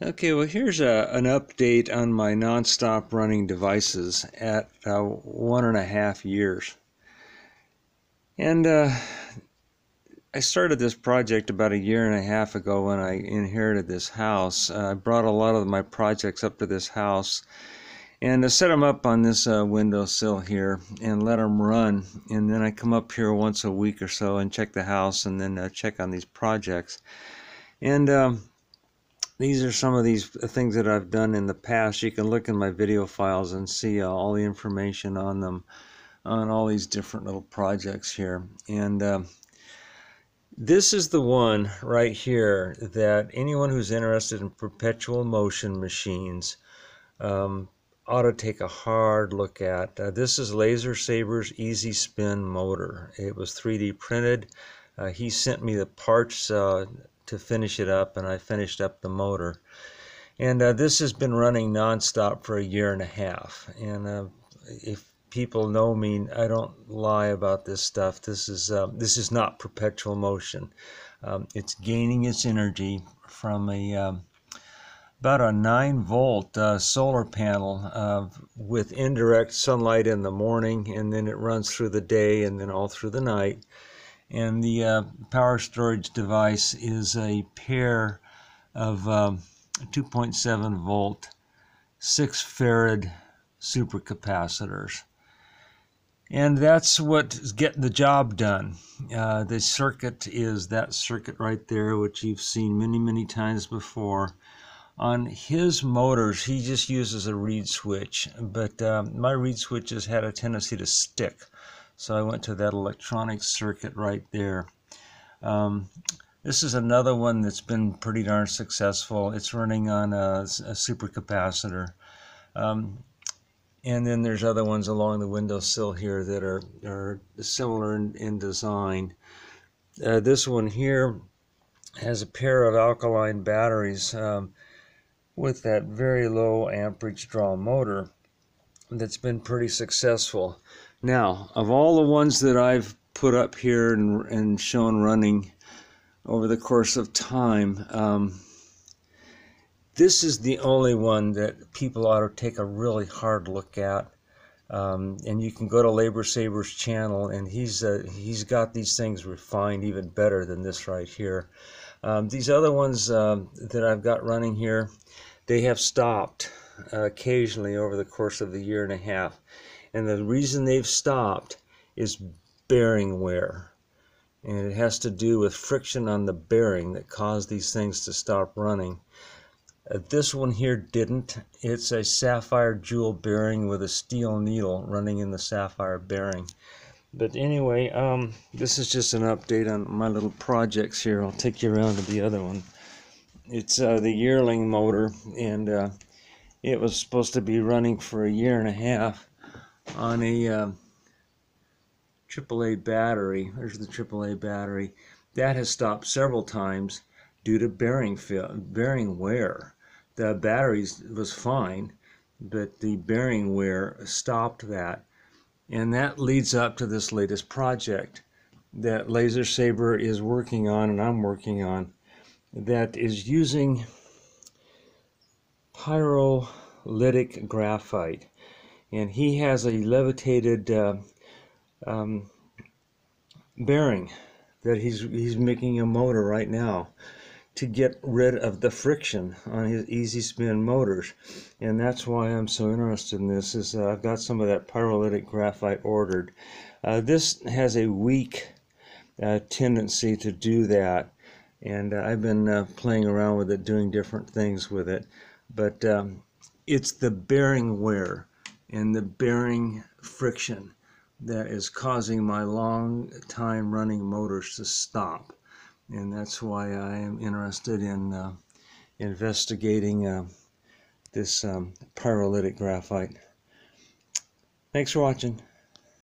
Okay, well here's a, an update on my non-stop running devices at uh, one and a half years. And uh, I started this project about a year and a half ago when I inherited this house. Uh, I brought a lot of my projects up to this house and I set them up on this uh, windowsill here and let them run. And then I come up here once a week or so and check the house and then uh, check on these projects. And um, these are some of these things that I've done in the past. You can look in my video files and see uh, all the information on them, on all these different little projects here. And uh, this is the one right here that anyone who's interested in perpetual motion machines um, ought to take a hard look at. Uh, this is Lasersaber's Easy Spin motor. It was 3D printed. Uh, he sent me the parts uh, to finish it up and I finished up the motor. And uh, this has been running nonstop for a year and a half. And uh, if people know me, I don't lie about this stuff. This is uh, this is not perpetual motion. Um, it's gaining its energy from a um, about a 9 volt uh, solar panel uh, with indirect sunlight in the morning and then it runs through the day and then all through the night and the uh, power storage device is a pair of um, 2.7 volt 6 farad supercapacitors. And that's what's getting the job done. Uh, the circuit is that circuit right there which you've seen many many times before. On his motors he just uses a reed switch but um, my reed switches had a tendency to stick so I went to that electronic circuit right there. Um, this is another one that's been pretty darn successful. It's running on a, a supercapacitor. Um, and then there's other ones along the windowsill here that are, are similar in, in design. Uh, this one here has a pair of alkaline batteries um, with that very low amperage draw motor that's been pretty successful. Now, of all the ones that I've put up here and, and shown running over the course of time, um, this is the only one that people ought to take a really hard look at. Um, and you can go to Lasersaber's channel, and he's uh, he's got these things refined even better than this right here. Um, these other ones um, that I've got running here, they have stopped occasionally over the course of the year and a half. And the reason they've stopped is bearing wear. And it has to do with friction on the bearing that caused these things to stop running. Uh, this one here didn't. It's a sapphire jewel bearing with a steel needle running in the sapphire bearing. But anyway, um, this is just an update on my little projects here. I'll take you around to the other one. It's uh, the yearling motor, and uh, it was supposed to be running for a year and a half on a um, AAA battery. There's the AAA battery. That has stopped several times due to bearing bearing wear. The battery was fine, but the bearing wear stopped that. And that leads up to this latest project that Lasersaber is working on and I'm working on that is using pyrolytic graphite and he has a levitated uh, um, bearing that he's he's making a motor right now to get rid of the friction on his EZ-Spin motors. And that's why I'm so interested in this is uh, I've got some of that pyrolytic graphite ordered. Uh, this has a weak uh, tendency to do that and uh, I've been uh, playing around with it doing different things with it but um, it's the bearing wear and the bearing friction that is causing my long time running motors to stop. And that's why I am interested in uh, investigating uh, this um, pyrolytic graphite. Thanks for watching.